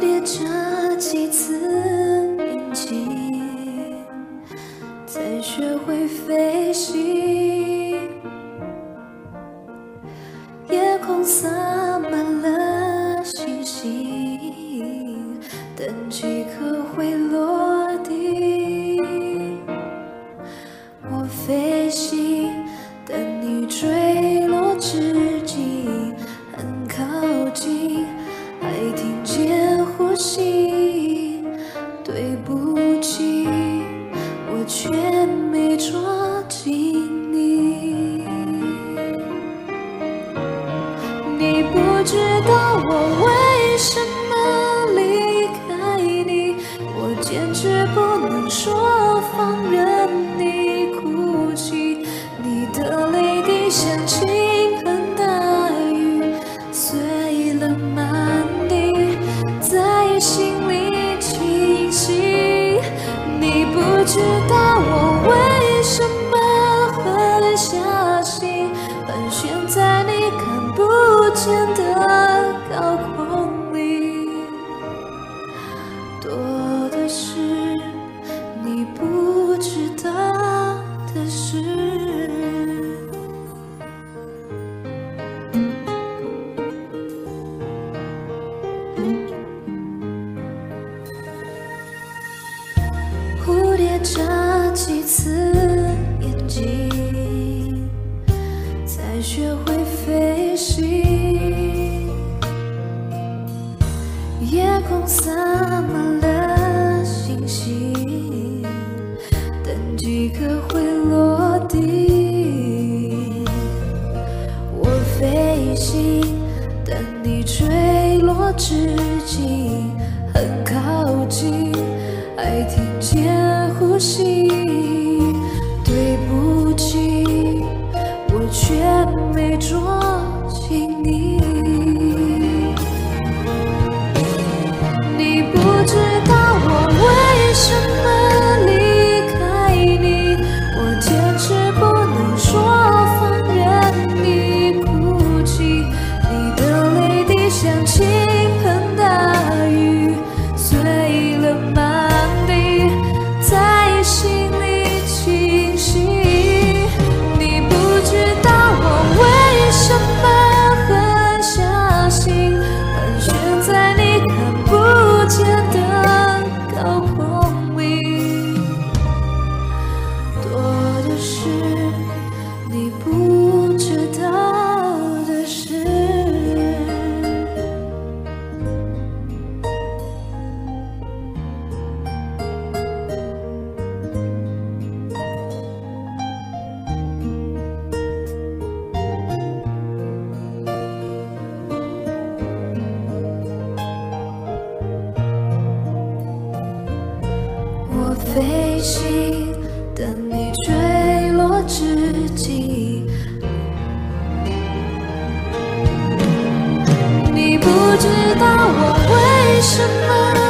蝶眨几次眼睛，才学会飞行。夜空洒道我为什么离开你，我坚持不多的是你不知道的事。蝴蝶眨几次眼睛，才学会飞行。夜空一个会落地。我飞行，等你坠落之际，很靠近，还听见呼吸。情飞行，等你坠落之际。你不知道我为什么